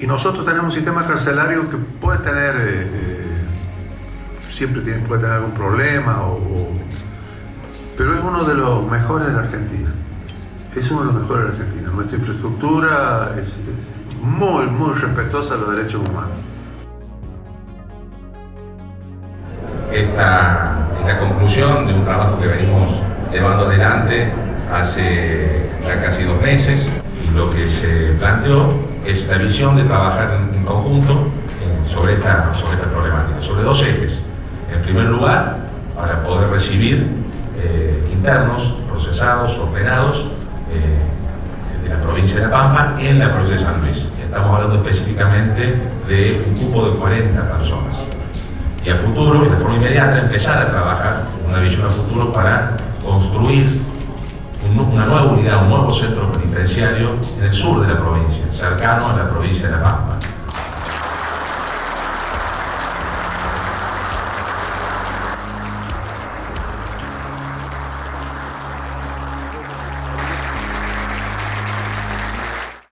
Y nosotros tenemos un sistema carcelario que puede tener, eh, eh, siempre tiene, puede tener algún problema, o, pero es uno de los mejores de la Argentina. Es uno de los mejores de la Argentina. Nuestra infraestructura es, es muy, muy respetuosa de los derechos humanos. Esta es la conclusión de un trabajo que venimos llevando adelante hace ya casi dos meses y lo que se planteó es la visión de trabajar en, conjunto sobre, esta, sobre esta problemática, sobre dos ejes. En primer lugar, para poder recibir eh, internos, procesados o penados eh, de la provincia de La Pampa en la provincia de San Luis. Estamos hablando específicamente de un cupo de 40 personas. Y a futuro, de forma inmediata, empezar a trabajar una visión a futuro para construir una nueva unidad, un nuevo centro penitenciario en el sur de la provincia, cercano a la provincia de La Pampa.